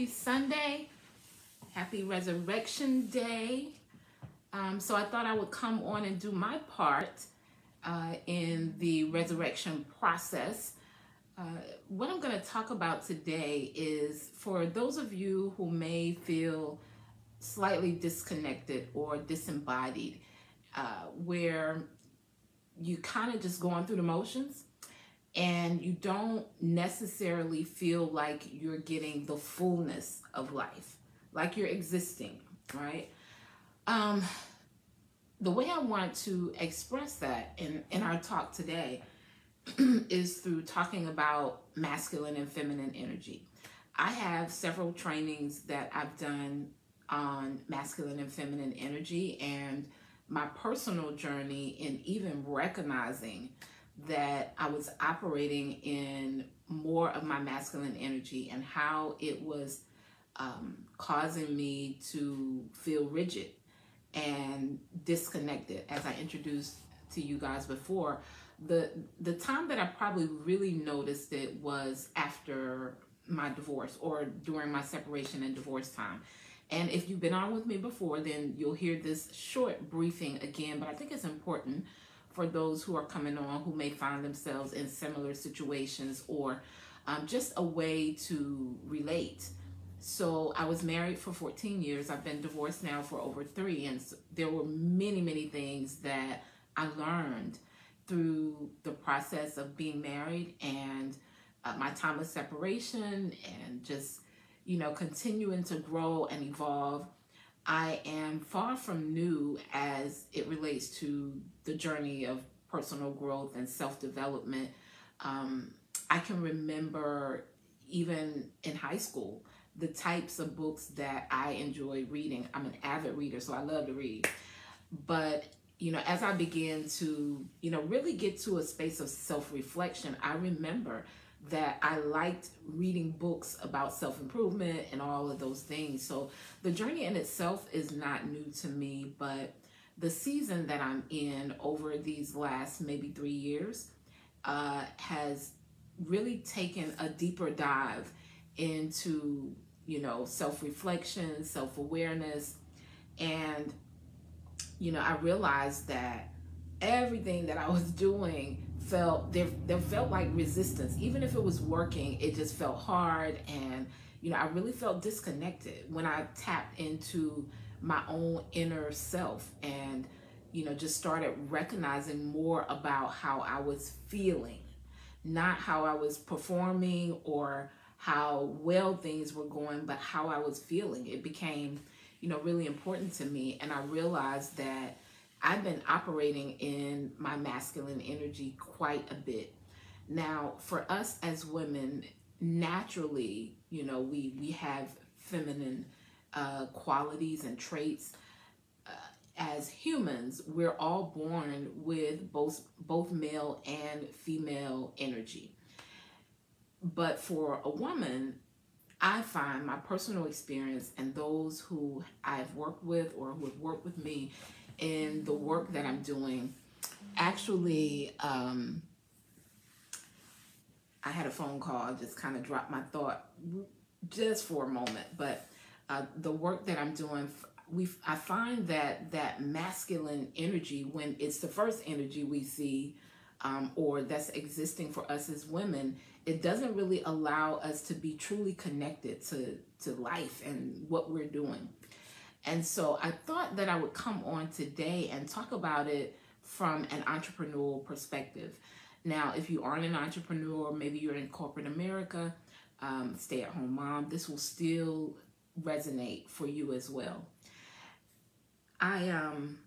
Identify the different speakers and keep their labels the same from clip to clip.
Speaker 1: Happy Sunday. Happy Resurrection Day. Um, so I thought I would come on and do my part uh, in the resurrection process. Uh, what I'm going to talk about today is for those of you who may feel slightly disconnected or disembodied, uh, where you kind of just going through the motions and you don't necessarily feel like you're getting the fullness of life, like you're existing, right? Um, the way I want to express that in, in our talk today is through talking about masculine and feminine energy. I have several trainings that I've done on masculine and feminine energy and my personal journey in even recognizing that I was operating in more of my masculine energy and how it was um, causing me to feel rigid and disconnected as I introduced to you guys before. The the time that I probably really noticed it was after my divorce or during my separation and divorce time. And if you've been on with me before then you'll hear this short briefing again but I think it's important for those who are coming on who may find themselves in similar situations or um, just a way to relate. So I was married for 14 years. I've been divorced now for over three. And so there were many, many things that I learned through the process of being married and uh, my time of separation and just, you know, continuing to grow and evolve I am far from new as it relates to the journey of personal growth and self development. Um, I can remember even in high school the types of books that I enjoy reading. I'm an avid reader, so I love to read. But you know, as I began to, you know, really get to a space of self reflection, I remember that I liked reading books about self improvement and all of those things. So the journey in itself is not new to me, but the season that I'm in over these last maybe three years uh, has really taken a deeper dive into, you know, self reflection, self awareness. And, you know, I realized that everything that I was doing felt there there felt like resistance even if it was working it just felt hard and you know i really felt disconnected when i tapped into my own inner self and you know just started recognizing more about how i was feeling not how i was performing or how well things were going but how i was feeling it became you know really important to me and i realized that I've been operating in my masculine energy quite a bit. Now, for us as women, naturally, you know, we we have feminine uh, qualities and traits. Uh, as humans, we're all born with both both male and female energy. But for a woman, I find my personal experience and those who I've worked with or who have worked with me in the work that I'm doing, actually, um, I had a phone call, just kind of dropped my thought just for a moment. But uh, the work that I'm doing, we I find that that masculine energy, when it's the first energy we see, um, or that's existing for us as women, it doesn't really allow us to be truly connected to to life and what we're doing. And so I thought that I would come on today and talk about it from an entrepreneurial perspective. Now, if you aren't an entrepreneur, maybe you're in corporate America, um, stay at home mom, this will still resonate for you as well. I, um,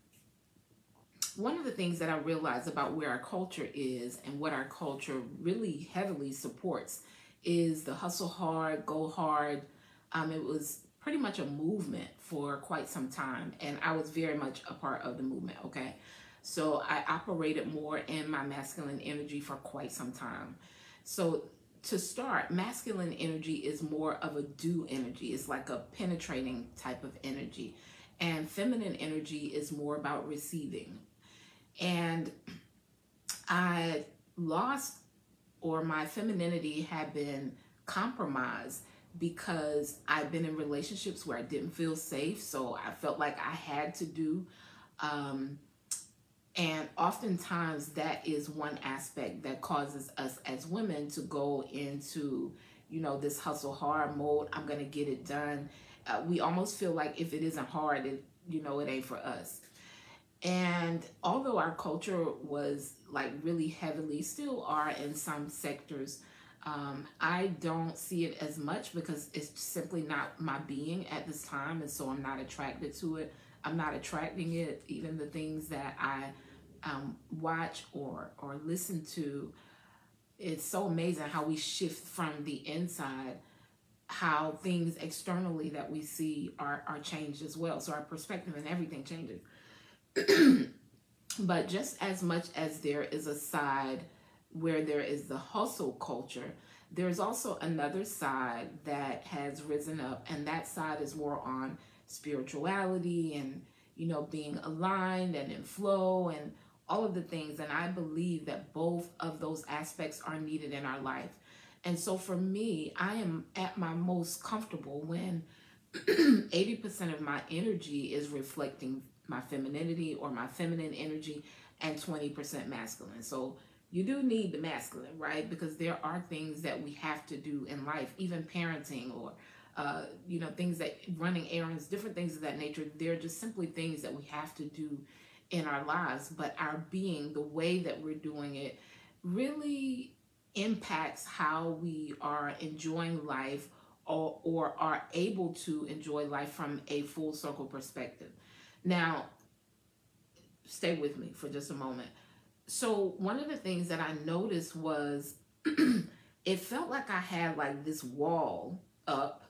Speaker 1: one of the things that I realize about where our culture is and what our culture really heavily supports is the hustle hard, go hard. Um, it was pretty much a movement for quite some time and I was very much a part of the movement, okay? So I operated more in my masculine energy for quite some time. So to start, masculine energy is more of a do energy. It's like a penetrating type of energy. And feminine energy is more about receiving. And I lost or my femininity had been compromised because I've been in relationships where I didn't feel safe, so I felt like I had to do. Um, and oftentimes, that is one aspect that causes us as women to go into, you know, this hustle hard mode. I'm going to get it done. Uh, we almost feel like if it isn't hard, it, you know, it ain't for us. And although our culture was like really heavily, still are in some sectors, um, I don't see it as much because it's simply not my being at this time. And so I'm not attracted to it. I'm not attracting it. Even the things that I um, watch or, or listen to, it's so amazing how we shift from the inside how things externally that we see are, are changed as well. So our perspective and everything changes. but just as much as there is a side where there is the hustle culture, there's also another side that has risen up, and that side is more on spirituality and you know being aligned and in flow and all of the things. And I believe that both of those aspects are needed in our life. And so for me, I am at my most comfortable when 80% of my energy is reflecting my femininity or my feminine energy and 20% masculine. So you do need the masculine, right? Because there are things that we have to do in life, even parenting or uh, you know, things that running errands, different things of that nature. They're just simply things that we have to do in our lives. But our being, the way that we're doing it, really impacts how we are enjoying life or, or are able to enjoy life from a full circle perspective. Now, stay with me for just a moment. So, one of the things that I noticed was it felt like I had like this wall up.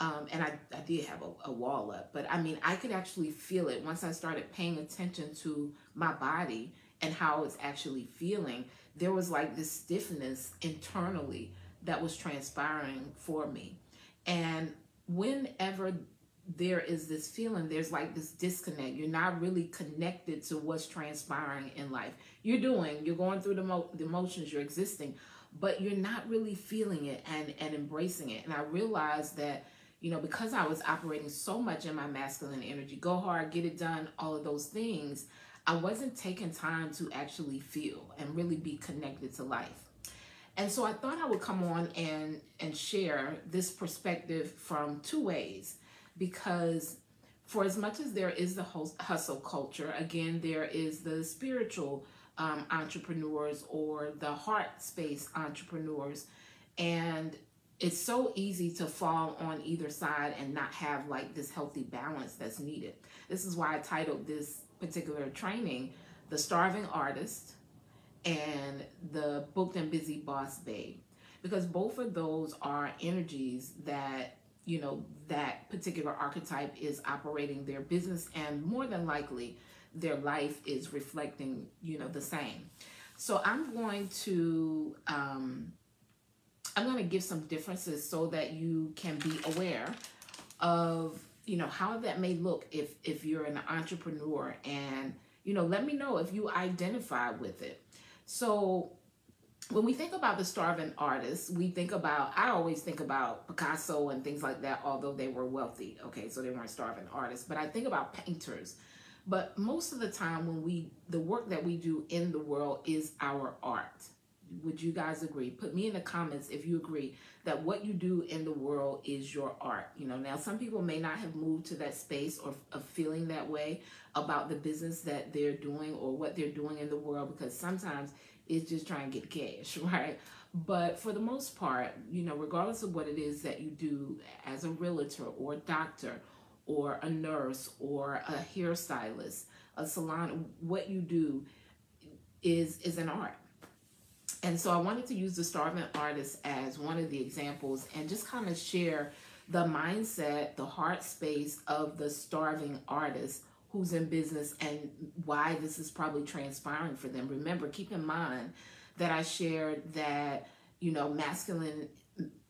Speaker 1: Um, and I, I did have a, a wall up, but I mean, I could actually feel it once I started paying attention to my body and how it's actually feeling. There was like this stiffness internally that was transpiring for me. And whenever there is this feeling, there's like this disconnect. You're not really connected to what's transpiring in life. You're doing, you're going through the, mo- the emotions, you're existing, but you're not really feeling it and, and embracing it. And I realized that, you know, because I was operating so much in my masculine energy, go hard, get it done, all of those things, I wasn't taking time to actually feel and really be connected to life. And so I thought I would come on and and share this perspective from two ways because for as much as there is the hustle culture, again, there is the spiritual um, entrepreneurs or the heart space entrepreneurs. And it's so easy to fall on either side and not have like this healthy balance that's needed. This is why I titled this particular training The Starving Artist and the Booked and Busy Boss Babe. Because both of those are energies that you know that particular archetype is operating their business and more than likely their life is reflecting you know the same so i'm going to um, i'm going to give some differences so that you can be aware of you know how that may look if if you're an entrepreneur and you know let me know if you identify with it so when we think about the starving artists, we think about, I always think about Picasso and things like that, although they were wealthy. Okay, so they weren't starving artists. But I think about painters. But most of the time, when we, the work that we do in the world is our art. Would you guys agree? Put me in the comments if you agree that what you do in the world is your art. You know, now some people may not have moved to that space or of feeling that way about the business that they're doing or what they're doing in the world because sometimes it's just trying to get cash, right? But for the most part, you know, regardless of what it is that you do as a realtor or a doctor or a nurse or a hairstylist, a salon, what you do is is an art. And so I wanted to use the starving artist as one of the examples and just kind of share the mindset, the heart space of the starving artist who's in business and why this is probably transpiring for them. Remember, keep in mind that I shared that, you know, masculine,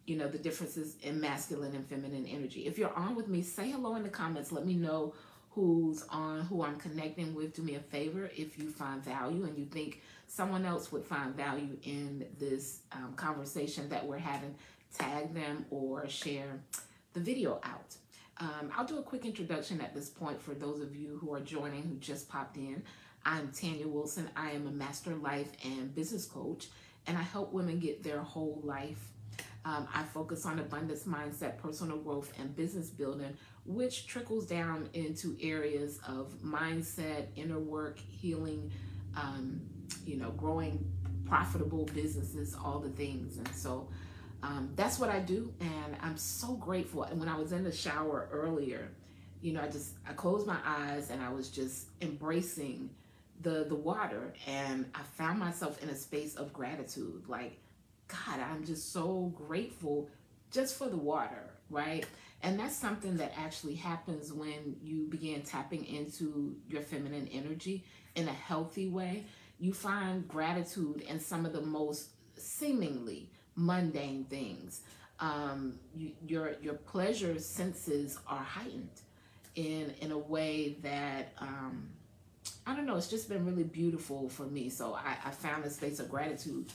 Speaker 1: you know, the differences in masculine and feminine energy. If you're on with me, say hello in the comments. Let me know who's on, who I'm connecting with. Do me a favor if you find value and you think someone else would find value in this um, conversation that we're having tag them or share the video out. Um, I'll do a quick introduction at this point for those of you who are joining who just popped in. I'm Tanya Wilson. I am a master life and business coach, and I help women get their whole life. Um, I focus on abundance mindset, personal growth, and business building, which trickles down into areas of mindset, inner work, healing, um, you know, growing profitable businesses, all the things. And so um, that's what I do. And I'm so grateful. And when I was in the shower earlier, you know, I just, I closed my eyes and I was just embracing the, the water. And I found myself in a space of gratitude. Like, God, I'm just so grateful just for the water, right? And that's something that actually happens when you begin tapping into your feminine energy in a healthy way. You find gratitude in some of the most seemingly mundane things. Um, you, your your pleasure senses are heightened in in a way that um, I don't know. It's just been really beautiful for me. So I, I found a space of gratitude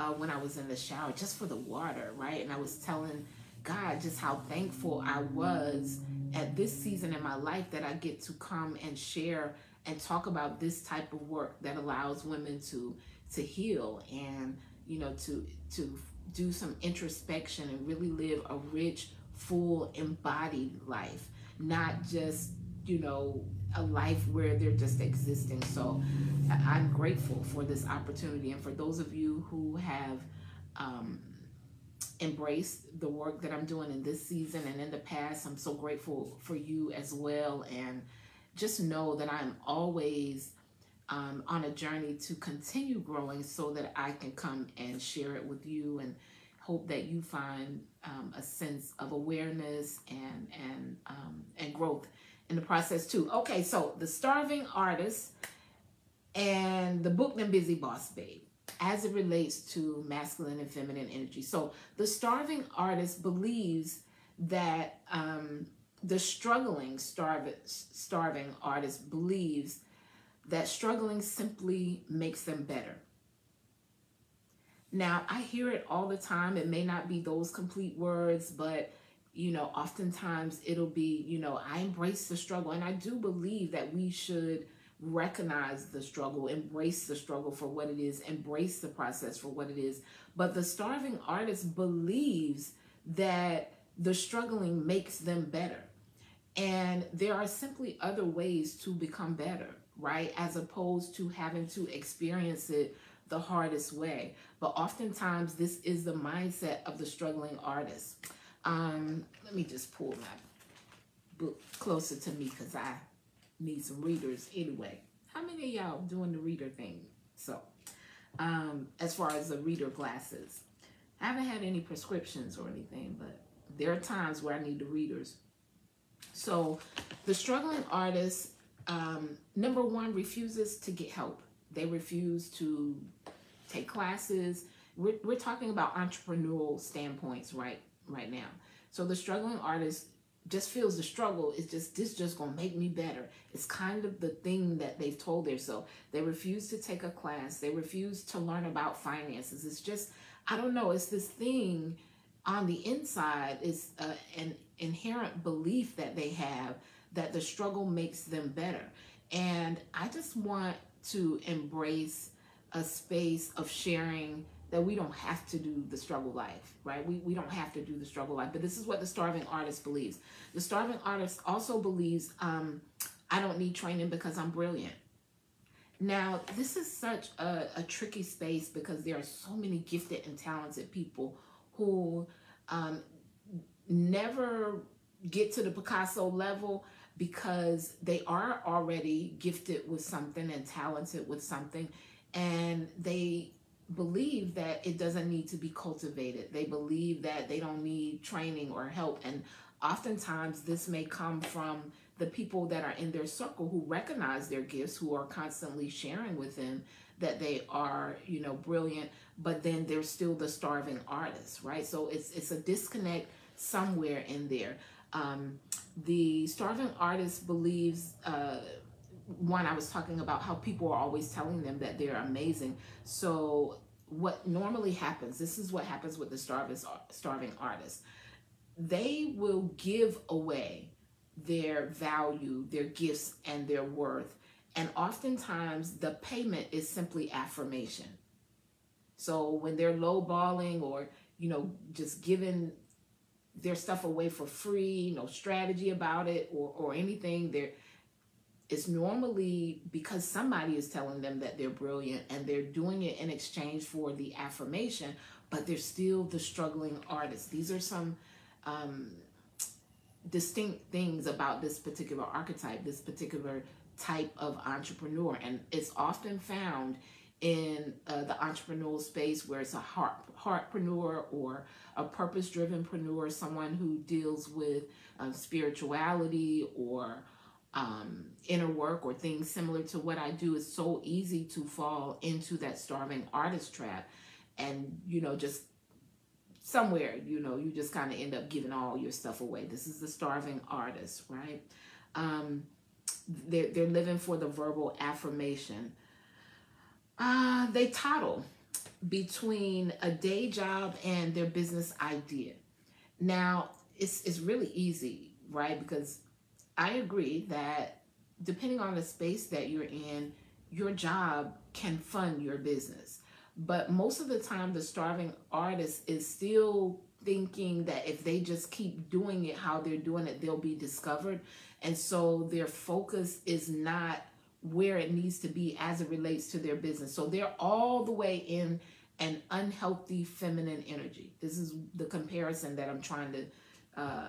Speaker 1: uh, when I was in the shower, just for the water, right? And I was telling God just how thankful I was at this season in my life that I get to come and share and talk about this type of work that allows women to to heal and you know to to do some introspection and really live a rich, full, embodied life, not just, you know, a life where they're just existing. So I'm grateful for this opportunity. And for those of you who have um, embraced the work that I'm doing in this season and in the past, I'm so grateful for you as well. And just know that I'm always um, on a journey to continue growing so that I can come and share it with you and hope that you find um, a sense of awareness and and um, and growth in the process too. Okay, so the starving artist and the book and busy boss babe as it relates to masculine and feminine energy. So the starving artist believes that um, the struggling starving starving artist believes that struggling simply makes them better. Now, I hear it all the time. It may not be those complete words, but you know, oftentimes it'll be, you know, I embrace the struggle. And I do believe that we should recognize the struggle, embrace the struggle for what it is, embrace the process for what it is. But the starving artist believes that the struggling makes them better. And there are simply other ways to become better right? As opposed to having to experience it the hardest way. But oftentimes, this is the mindset of the struggling artist. Um, let me just pull my book closer to me because I need some readers anyway. How many of y'all doing the reader thing? So, um, as far as the reader glasses, I haven't had any prescriptions or anything, but there are times where I need the readers. So, the struggling artist um, number one refuses to get help. They refuse to take classes. We're, we're talking about entrepreneurial standpoints right right now. So the struggling artist just feels the struggle is just this just gonna make me better. It's kind of the thing that they've told themselves. They refuse to take a class. They refuse to learn about finances. It's just I don't know. It's this thing on the inside. is uh, an inherent belief that they have that the struggle makes them better. And I just want to embrace a space of sharing that we don't have to do the struggle life, right? We, we don't have to do the struggle life, but this is what the starving artist believes. The starving artist also believes um, I don't need training because I'm brilliant. Now, this is such a, a tricky space because there are so many gifted and talented people who um, never get to the Picasso level because they are already gifted with something and talented with something. And they believe that it doesn't need to be cultivated. They believe that they don't need training or help. And oftentimes this may come from the people that are in their circle who recognize their gifts who are constantly sharing with them that they are you know brilliant but then they're still the starving artists right so it's it's a disconnect somewhere in there um, the starving artist believes uh, one i was talking about how people are always telling them that they're amazing so what normally happens, this is what happens with the starving, starving artist. They will give away their value, their gifts, and their worth. And oftentimes the payment is simply affirmation. So when they're lowballing or, you know, just giving their stuff away for free, no strategy about it or, or anything, they're it's normally because somebody is telling them that they're brilliant and they're doing it in exchange for the affirmation, but they're still the struggling artist. These are some um, distinct things about this particular archetype, this particular type of entrepreneur. And it's often found in uh, the entrepreneurial space where it's a heart heartpreneur or a purpose driven preneur, someone who deals with uh, spirituality or um, inner work or things similar to what I do. It's so easy to fall into that starving artist trap and, you know, just somewhere, you know, you just kind of end up giving all your stuff away. This is the starving artist, right? Um, they're, they're living for the verbal affirmation. Uh, they toddle between a day job and their business idea. Now, it's, it's really easy, right? Because I agree that depending on the space that you're in, your job can fund your business. But most of the time, the starving artist is still thinking that if they just keep doing it how they're doing it, they'll be discovered. And so their focus is not where it needs to be as it relates to their business. So they're all the way in an unhealthy feminine energy. This is the comparison that I'm trying to uh,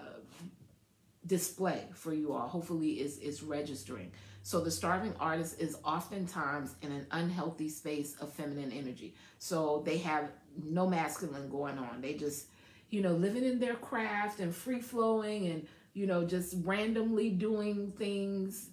Speaker 1: display for you all. Hopefully, is is registering. So the starving artist is oftentimes in an unhealthy space of feminine energy. So they have no masculine going on. They just, you know, living in their craft and free flowing and, you know, just randomly doing things,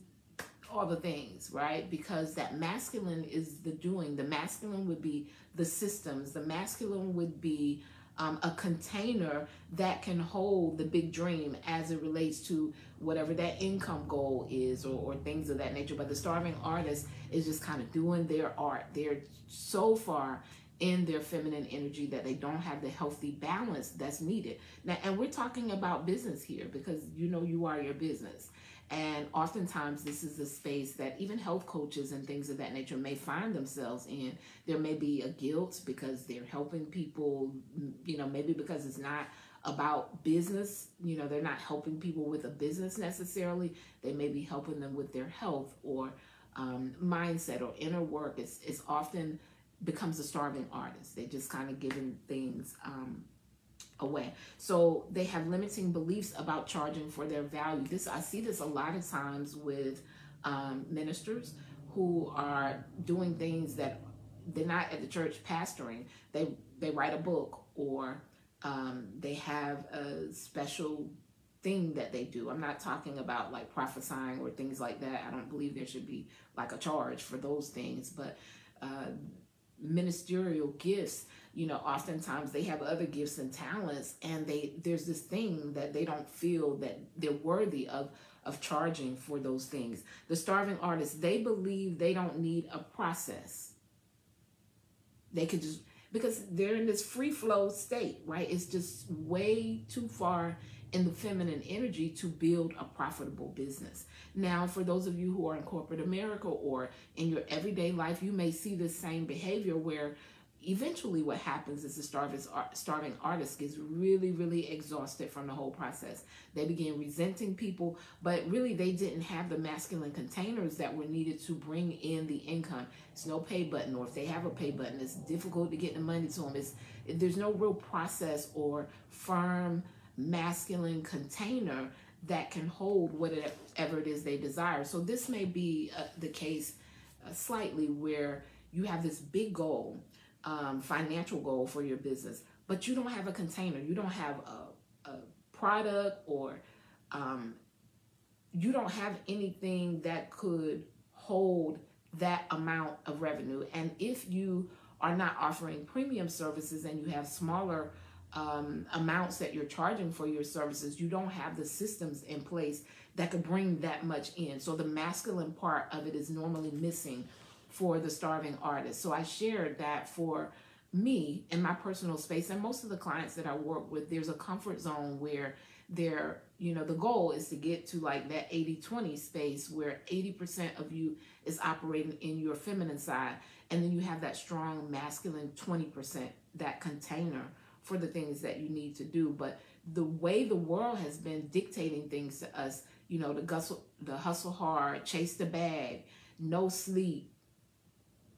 Speaker 1: all the things, right? Because that masculine is the doing. The masculine would be the systems. The masculine would be um, a container that can hold the big dream as it relates to whatever that income goal is or, or things of that nature. But the starving artist is just kind of doing their art. They're so far in their feminine energy that they don't have the healthy balance that's needed. Now, and we're talking about business here because you know you are your business. And oftentimes, this is a space that even health coaches and things of that nature may find themselves in. There may be a guilt because they're helping people, you know, maybe because it's not about business. You know, they're not helping people with a business necessarily. They may be helping them with their health or um, mindset or inner work. It's, it's often becomes a starving artist. They're just kind of giving things um, away. So they have limiting beliefs about charging for their value. This I see this a lot of times with um, ministers who are doing things that they're not at the church pastoring. They they write a book or um, they have a special thing that they do. I'm not talking about like prophesying or things like that. I don't believe there should be like a charge for those things, but uh, ministerial gifts you know oftentimes they have other gifts and talents and they there's this thing that they don't feel that they're worthy of of charging for those things. The starving artists they believe they don't need a process. They could just because they're in this free flow state right? It's just way too far in the feminine energy to build a profitable business. Now, for those of you who are in corporate America or in your everyday life, you may see the same behavior where eventually what happens is the starving, starving artist gets really really exhausted from the whole process. They begin resenting people but really they didn't have the masculine containers that were needed to bring in the income. It's no pay button or if they have a pay button it's difficult to get the money to them it's there's no real process or firm masculine container that can hold whatever it is they desire so this may be uh, the case uh, slightly where you have this big goal um, financial goal for your business, but you don't have a container, you don't have a, a product, or um, you don't have anything that could hold that amount of revenue. And if you are not offering premium services and you have smaller um, amounts that you're charging for your services, you don't have the systems in place that could bring that much in. So the masculine part of it is normally missing for the starving artist. So I shared that for me in my personal space and most of the clients that I work with, there's a comfort zone where they're, you know, the goal is to get to like that 80 20 space where 80% of you is operating in your feminine side. And then you have that strong masculine 20%, that container for the things that you need to do. But the way the world has been dictating things to us, you know, the hustle, the hustle hard, chase the bag, no sleep,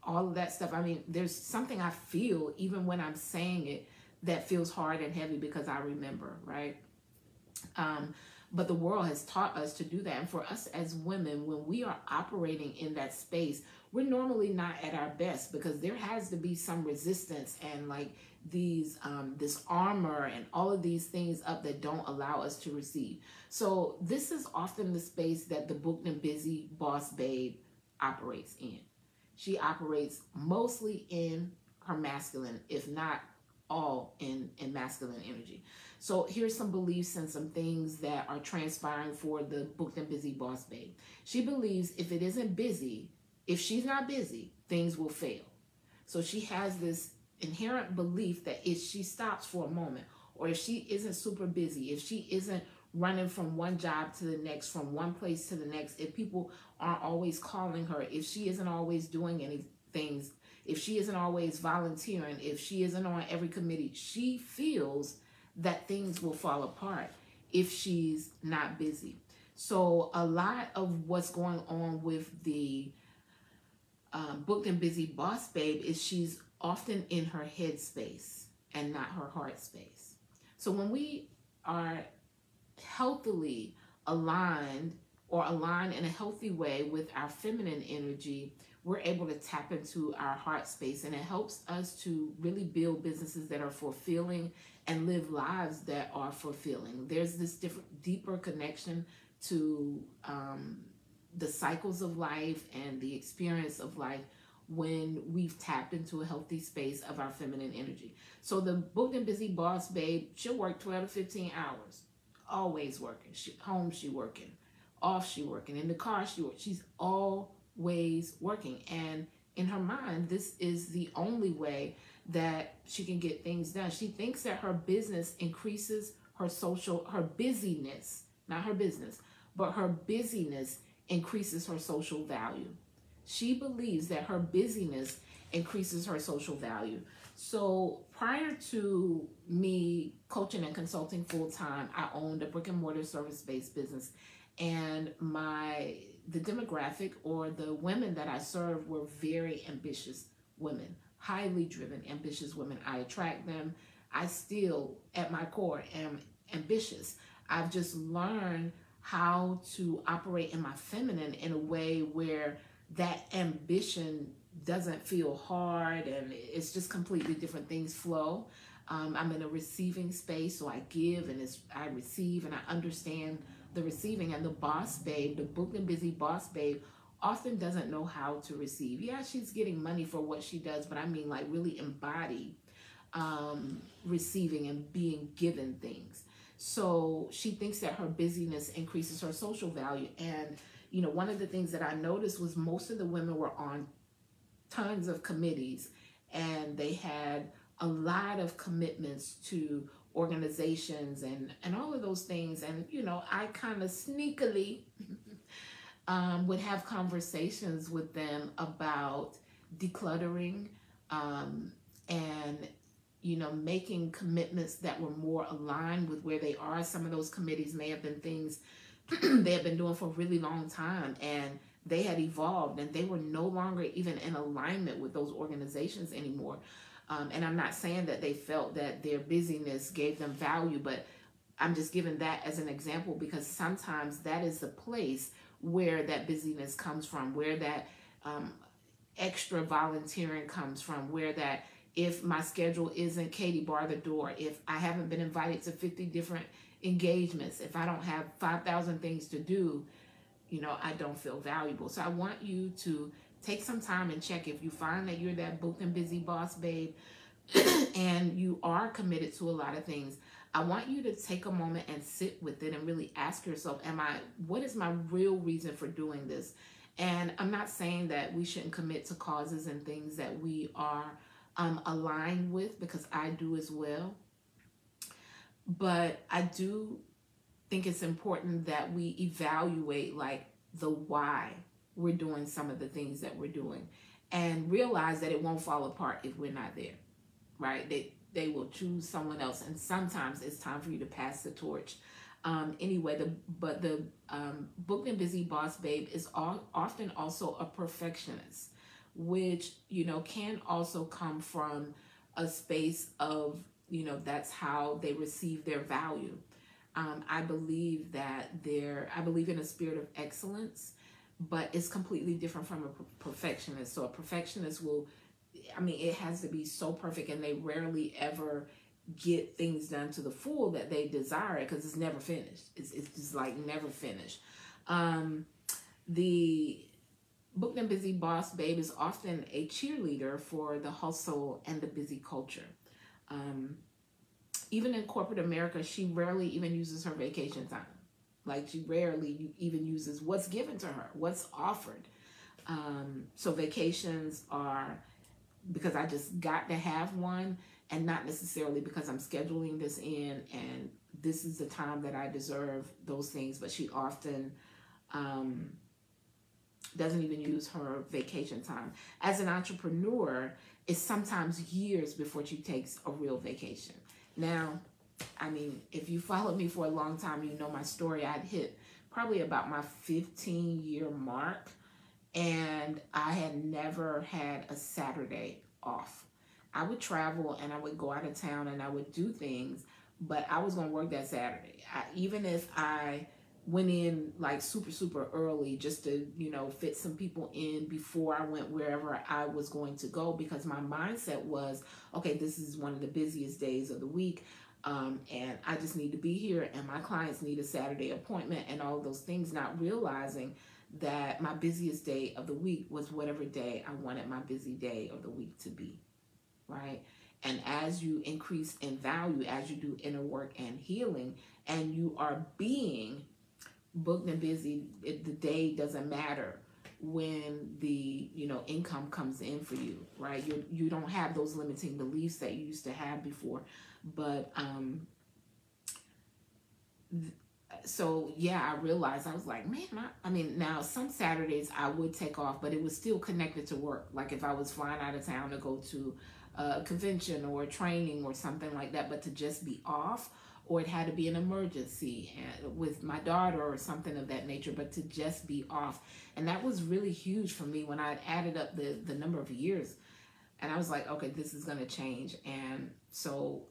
Speaker 1: all of that stuff. I mean, there's something I feel even when I'm saying it that feels hard and heavy because I remember, right? Um, but the world has taught us to do that. And for us as women, when we are operating in that space, we're normally not at our best because there has to be some resistance and like these um, this armor and all of these things up that don't allow us to receive. So this is often the space that the booked and busy boss babe operates in. She operates mostly in her masculine, if not all in, in masculine energy. So here's some beliefs and some things that are transpiring for the booked and busy boss babe. She believes if it isn't busy, if she's not busy, things will fail. So she has this inherent belief that if she stops for a moment, or if she isn't super busy, if she isn't running from one job to the next, from one place to the next, if people aren't always calling her, if she isn't always doing any things, if she isn't always volunteering, if she isn't on every committee, she feels that things will fall apart if she's not busy. So a lot of what's going on with the um, booked and busy boss babe is she's often in her head space and not her heart space. So when we are healthily aligned or aligned in a healthy way with our feminine energy, we're able to tap into our heart space and it helps us to really build businesses that are fulfilling and live lives that are fulfilling. There's this different, deeper connection to um, the cycles of life and the experience of life when we've tapped into a healthy space of our feminine energy. So the booked and busy boss babe, she'll work 12 to 15 hours, always working. She, home she working, off she working, in the car she working. She's always working. And in her mind, this is the only way that she can get things done. She thinks that her business increases her social, her busyness, not her business, but her busyness increases her social value. She believes that her busyness increases her social value. So prior to me coaching and consulting full time, I owned a brick and mortar service based business, and my the demographic or the women that I served were very ambitious women, highly driven, ambitious women. I attract them. I still, at my core, am ambitious. I've just learned how to operate in my feminine in a way where that ambition doesn't feel hard and it's just completely different things flow. Um, I'm in a receiving space, so I give and I receive and I understand the receiving. And the boss babe, the booked and busy boss babe, often doesn't know how to receive. Yeah, she's getting money for what she does, but I mean, like, really embody um, receiving and being given things. So she thinks that her busyness increases her social value. And you know, one of the things that I noticed was most of the women were on tons of committees and they had a lot of commitments to organizations and, and all of those things. And, you know, I kind of sneakily um, would have conversations with them about decluttering um, and, you know, making commitments that were more aligned with where they are. Some of those committees may have been things they had been doing for a really long time and they had evolved and they were no longer even in alignment with those organizations anymore. Um, and I'm not saying that they felt that their busyness gave them value, but I'm just giving that as an example because sometimes that is the place where that busyness comes from, where that um, extra volunteering comes from, where that if my schedule isn't Katie bar the door, if I haven't been invited to 50 different engagements, if I don't have 5,000 things to do, you know, I don't feel valuable. So I want you to take some time and check if you find that you're that booked and busy boss babe and you are committed to a lot of things. I want you to take a moment and sit with it and really ask yourself, am I, what is my real reason for doing this? And I'm not saying that we shouldn't commit to causes and things that we are um, align with because I do as well. But I do think it's important that we evaluate like the why we're doing some of the things that we're doing and realize that it won't fall apart if we're not there right? They they will choose someone else and sometimes it's time for you to pass the torch. Um, anyway the but the um, booked and busy boss babe is all, often also a perfectionist which you know can also come from a space of you know that's how they receive their value. Um, i believe that there i believe in a spirit of excellence but it's completely different from a perfectionist. So a perfectionist will i mean it has to be so perfect and they rarely ever get things done to the full that they desire because it's never finished. It's, it's just like never finished. Um, the booked and busy boss babe is often a cheerleader for the hustle and the busy culture um, even in corporate America, she rarely even uses her vacation time. Like she rarely even uses what's given to her, what's offered. Um, so vacations are because I just got to have one and not necessarily because I'm scheduling this in and this is the time that I deserve those things. But she often um, doesn't even use her vacation time. As an entrepreneur, it's sometimes years before she takes a real vacation. Now, I mean, if you followed me for a long time, you know my story. I'd hit probably about my 15 year mark, and I had never had a Saturday off. I would travel and I would go out of town and I would do things, but I was going to work that Saturday. I, even if I went in like super super early just to you know fit some people in before I went wherever I was going to go because my mindset was okay this is one of the busiest days of the week um, and I just need to be here and my clients need a Saturday appointment and all those things not realizing that my busiest day of the week was whatever day I wanted my busy day of the week to be right? And as you increase in value as you do inner work and healing and you are being booked and busy, it, the day doesn't matter when the you know income comes in for you right? You you don't have those limiting beliefs that you used to have before. But um so yeah i realized i was like man I, I mean now some saturdays i would take off but it was still connected to work. Like if i was flying out of town to go to a convention or a training or something like that but to just be off or it had to be an emergency uh, with my daughter or something of that nature, but to just be off. And that was really huge for me when I added up the, the number of years. And I was like, okay, this is going to change. And so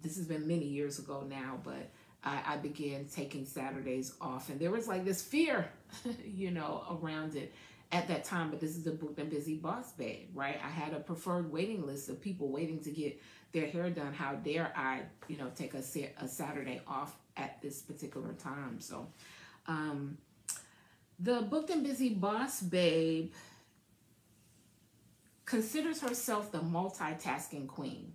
Speaker 1: this has been many years ago now, but I, I began taking Saturdays off. And there was like this fear, you know, around it at that time, but this is a booked and busy boss babe, right? I had a preferred waiting list of people waiting to get their hair done. How dare I, you know, take a, a Saturday off at this particular time? So, um, the booked and busy boss babe considers herself the multitasking queen.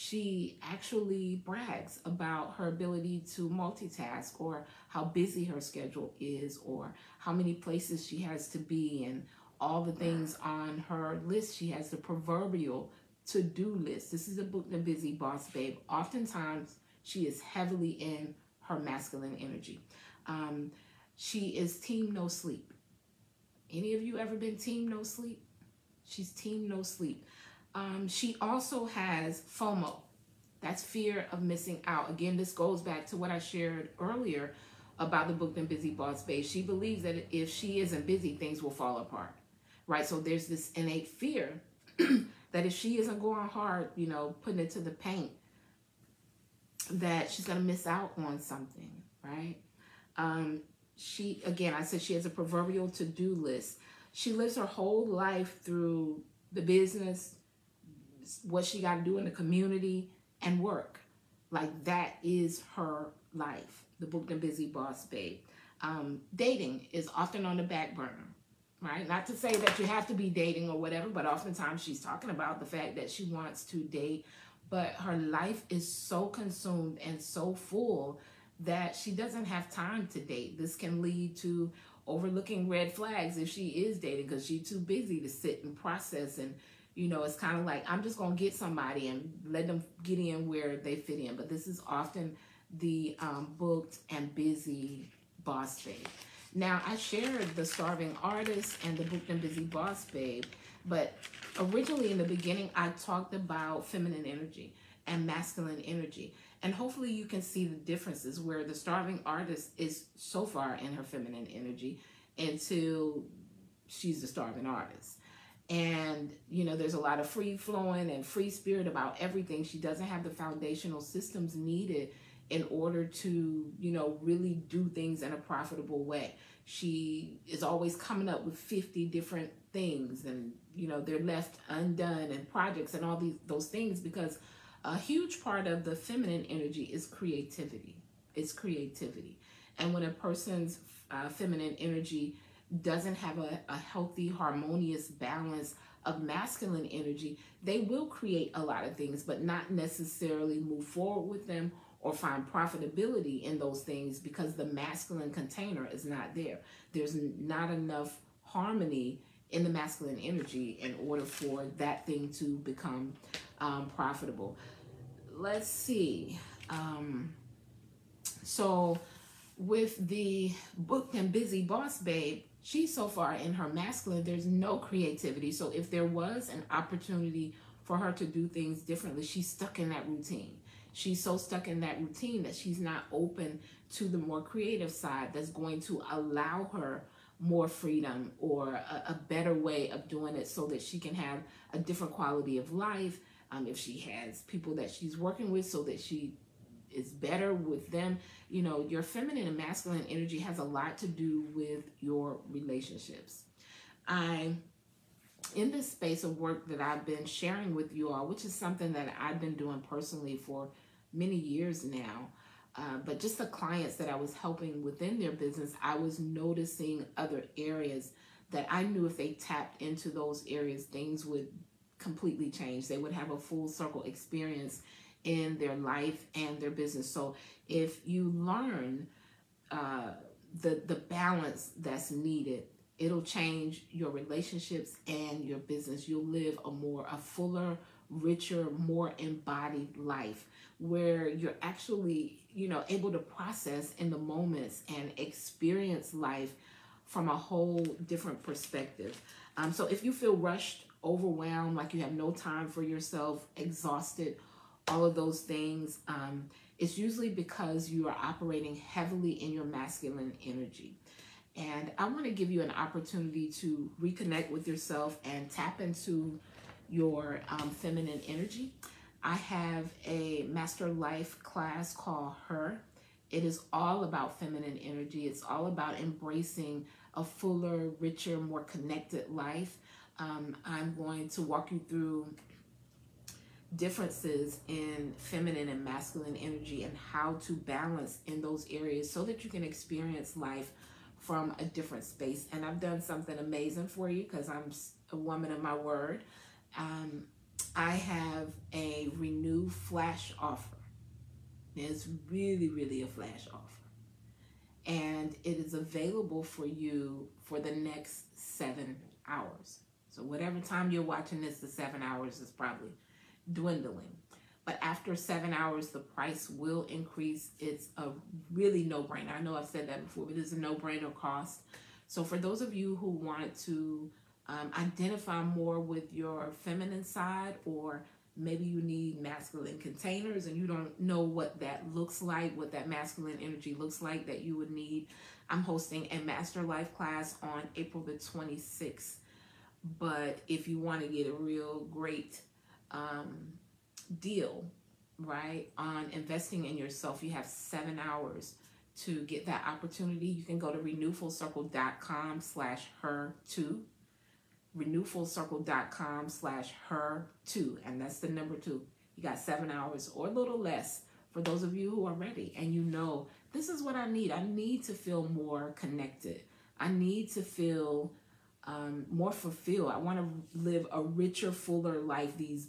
Speaker 1: She actually brags about her ability to multitask or how busy her schedule is or how many places she has to be and all the things on her list. She has the proverbial to-do list. This is a book, The Busy Boss Babe. Oftentimes, she is heavily in her masculine energy. Um, she is team no sleep. Any of you ever been team no sleep? She's team no sleep. Um, she also has FOMO. That's fear of missing out. Again, this goes back to what I shared earlier about the book and busy boss babe. She believes that if she isn't busy, things will fall apart. Right? So there's this innate fear that if she isn't going hard, you know, putting it to the paint, that she's going to miss out on something, right? Um, she, again, I said she has a proverbial to do list. She lives her whole life through the business, what she got to do in the community, and work. Like that is her life, the booked and busy boss babe. Um, dating is often on the back burner right? Not to say that you have to be dating or whatever, but oftentimes she's talking about the fact that she wants to date, but her life is so consumed and so full that she doesn't have time to date. This can lead to overlooking red flags if she is dating because she's too busy to sit and process and you know, it's kind of like I'm just going to get somebody and let them get in where they fit in. But this is often the um, booked and busy boss babe. Now, I shared the starving artist and the booked and busy boss babe, but originally in the beginning, I talked about feminine energy and masculine energy. And hopefully you can see the differences where the starving artist is so far in her feminine energy until she's the starving artist. And, you know, there's a lot of free flowing and free spirit about everything. She doesn't have the foundational systems needed in order to, you know, really do things in a profitable way. She is always coming up with 50 different things and, you know, they're left undone and projects and all these those things because a huge part of the feminine energy is creativity. It's creativity. And when a person's uh, feminine energy doesn't have a, a healthy, harmonious balance of masculine energy, they will create a lot of things, but not necessarily move forward with them or find profitability in those things because the masculine container is not there. There's not enough harmony in the masculine energy in order for that thing to become um, profitable. Let's see. Um, so, with the booked and busy boss babe, she's so far in her masculine, there's no creativity. So, if there was an opportunity for her to do things differently, she's stuck in that routine. She's so stuck in that routine that she's not open to the more creative side that's going to allow her more freedom or a, a, better way of doing it so that she can have a different quality of life. Um, if she has people that she's working with, so that she is better with them. You know, your feminine and masculine energy has a lot to do with your relationships. I, in this space of work that I've been sharing with you all, which is something that I've been doing personally for many years now, uh, but just the clients that I was helping within their business, I was noticing other areas that I knew if they tapped into those areas, things would completely change. They would have a full circle experience in their life and their business. So if you learn uh, the the balance that's needed, it'll change your relationships and your business. You'll live a more a fuller, richer, more embodied life where you're actually, you know, able to process in the moments and experience life from a whole different perspective. Um, so if you feel rushed, overwhelmed, like you have no time for yourself, exhausted, all of those things, um, it's usually because you are operating heavily in your masculine energy. And I want to give you an opportunity to reconnect with yourself and tap into your um, feminine energy. I have a master life class called Her. It is all about feminine energy. It's all about embracing a fuller, richer, more connected life. Um, I'm going to walk you through differences in feminine and masculine energy and how to balance in those areas so that you can experience life from a different space. And I've done something amazing for you because I'm a woman of my word. Um, I have a renew flash offer. It's really, really a flash offer. And it is available for you for the next seven hours. So, whatever time you're watching this, the seven hours is probably dwindling. But after seven hours, the price will increase. It's a really no brainer. I know I've said that before, but it's a no brainer cost. So, for those of you who want to um, identify more with your feminine side or maybe you need masculine containers and you don't know what that looks like what that masculine energy looks like that you would need i'm hosting a master life class on april the 26th but if you want to get a real great um, deal right on investing in yourself. You have seven hours to get that opportunity. You can go to renewfullcircle.com slash her two. Renewfullcircle.com slash her two. And that's the number two. You got seven hours or a little less for those of you who are ready. And you know this is what i need. I need to feel more connected. I need to feel um, more fulfilled. I want to live a richer fuller life these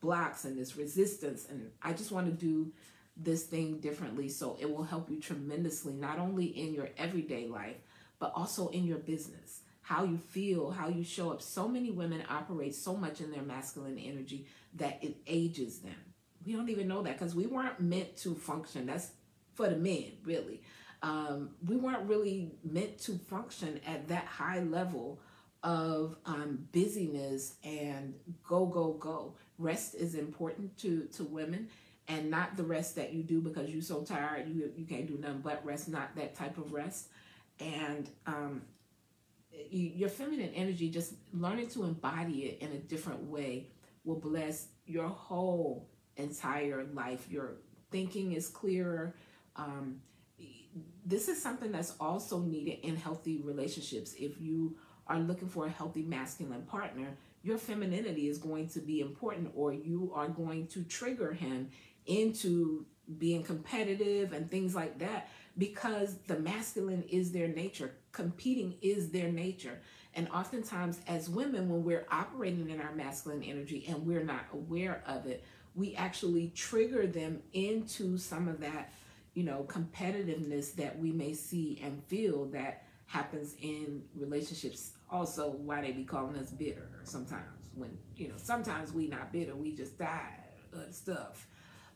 Speaker 1: blocks and this resistance and i just want to do this thing differently so it will help you tremendously not only in your everyday life but also in your business how you feel, how you show up. So many women operate so much in their masculine energy that it ages them. We don't even know that because we weren't meant to function. That's for the men, really. Um, we weren't really meant to function at that high level of um, busyness and go, go, go. Rest is important to, to women and not the rest that you do because you're so tired you, you can't do nothing but rest, not that type of rest. And um, you, your feminine energy, just learning to embody it in a different way will bless your whole entire life. Your thinking is clearer. Um, this is something that's also needed in healthy relationships. If you are looking for a healthy masculine partner, your femininity is going to be important, or you are going to trigger him into being competitive and things like that because the masculine is their nature. Competing is their nature. And oftentimes, as women, when we're operating in our masculine energy and we're not aware of it, we actually trigger them into some of that, you know, competitiveness that we may see and feel that happens in relationships. Also, why they be calling us bitter sometimes when, you know, sometimes we not bitter, we just die of stuff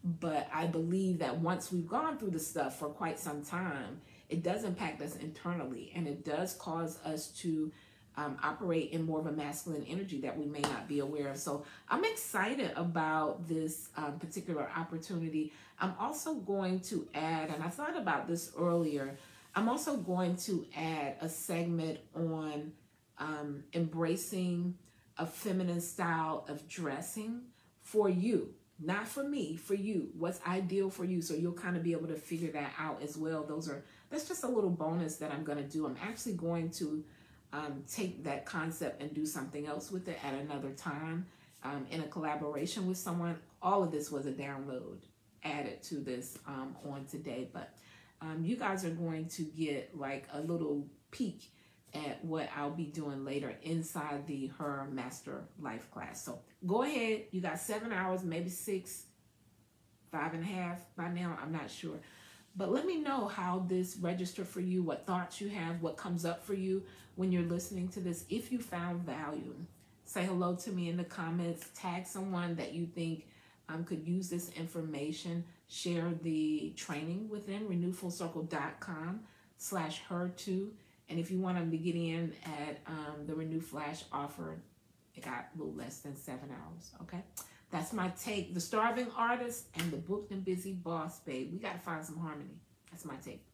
Speaker 1: but I believe that once we've gone through the stuff for quite some time, it does impact us internally and it does cause us to um, operate in more of a masculine energy that we may not be aware of. So I'm excited about this um, particular opportunity. I'm also going to add, and I thought about this earlier, I'm also going to add a segment on um, embracing a feminine style of dressing for you not for me, for you. What's ideal for you. So you'll kind of be able to figure that out as well. Those are, that's just a little bonus that I'm going to do. I'm actually going to um, take that concept and do something else with it at another time um, in a collaboration with someone. All of this was a download added to this um, on today, but um, you guys are going to get like a little peek at what I'll be doing later inside the Her Master Life class. So go ahead. You got seven hours, maybe six, five and a half by now. I'm not sure. But let me know how this registered for you, what thoughts you have, what comes up for you when you're listening to this. If you found value, say hello to me in the comments, tag someone that you think um, could use this information, share the training within renewfullcircle.com slash her two and if you want them to get in at um, the Renew Flash offer, it got a little less than seven hours. Okay. That's my take. The Starving Artist and the Booked and Busy Boss Babe. We got to find some harmony. That's my take.